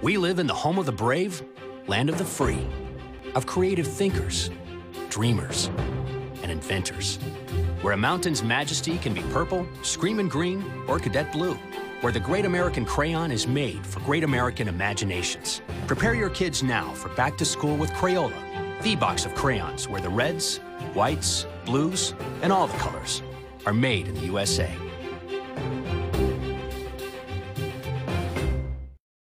We live in the home of the brave, land of the free, of creative thinkers, dreamers, and inventors. Where a mountain's majesty can be purple, screaming green, or cadet blue. Where the great American crayon is made for great American imaginations. Prepare your kids now for back to school with Crayola, the box of crayons where the reds, whites, blues, and all the colors are made in the USA.